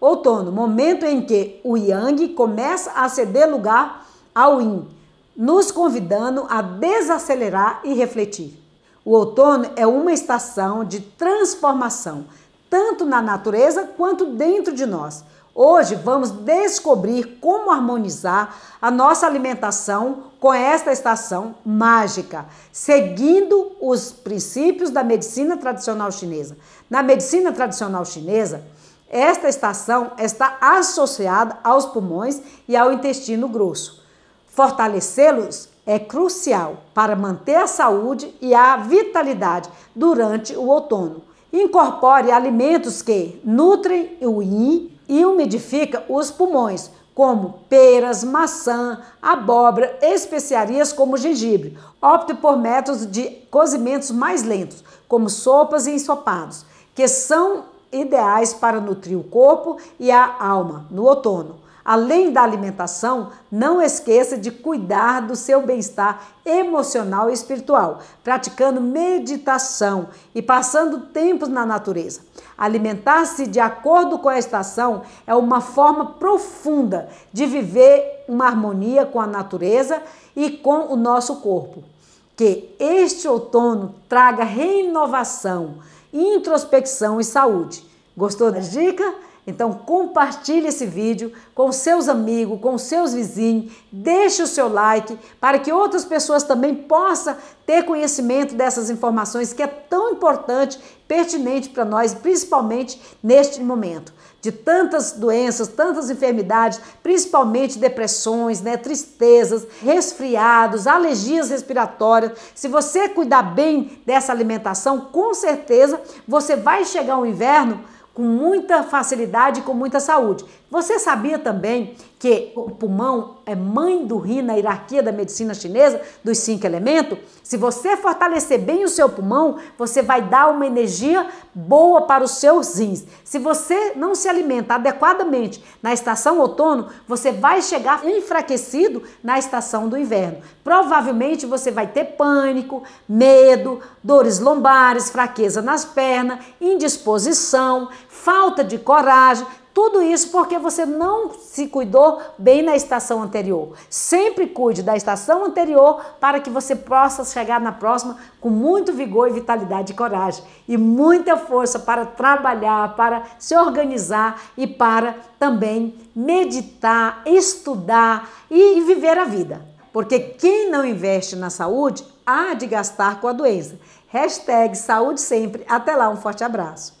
Outono, momento em que o Yang começa a ceder lugar ao Yin, nos convidando a desacelerar e refletir. O outono é uma estação de transformação, tanto na natureza quanto dentro de nós. Hoje vamos descobrir como harmonizar a nossa alimentação com esta estação mágica, seguindo os princípios da medicina tradicional chinesa. Na medicina tradicional chinesa, esta estação está associada aos pulmões e ao intestino grosso. Fortalecê-los é crucial para manter a saúde e a vitalidade durante o outono. Incorpore alimentos que nutrem o yin e umidifica os pulmões, como peras, maçã, abóbora, especiarias como gengibre. Opte por métodos de cozimentos mais lentos, como sopas e ensopados, que são ideais para nutrir o corpo e a alma no outono. Além da alimentação, não esqueça de cuidar do seu bem-estar emocional e espiritual, praticando meditação e passando tempos na natureza. Alimentar-se de acordo com a estação é uma forma profunda de viver uma harmonia com a natureza e com o nosso corpo. Que este outono traga renovação, introspecção e saúde. Gostou da dica? Então compartilhe esse vídeo com seus amigos, com seus vizinhos, deixe o seu like para que outras pessoas também possam ter conhecimento dessas informações que é tão importante, pertinente para nós, principalmente neste momento de tantas doenças, tantas enfermidades, principalmente depressões, né, tristezas, resfriados, alergias respiratórias. Se você cuidar bem dessa alimentação, com certeza você vai chegar ao inverno com muita facilidade e com muita saúde. Você sabia também que o pulmão é mãe do rim na hierarquia da medicina chinesa, dos cinco elementos? Se você fortalecer bem o seu pulmão, você vai dar uma energia boa para os seus rins. Se você não se alimenta adequadamente na estação outono, você vai chegar enfraquecido na estação do inverno. Provavelmente você vai ter pânico, medo, dores lombares, fraqueza nas pernas, indisposição, falta de coragem. Tudo isso porque você não se cuidou bem na estação anterior. Sempre cuide da estação anterior para que você possa chegar na próxima com muito vigor e vitalidade e coragem e muita força para trabalhar, para se organizar e para também meditar, estudar e viver a vida. Porque quem não investe na saúde há de gastar com a doença. Hashtag saúde sempre. Até lá, um forte abraço.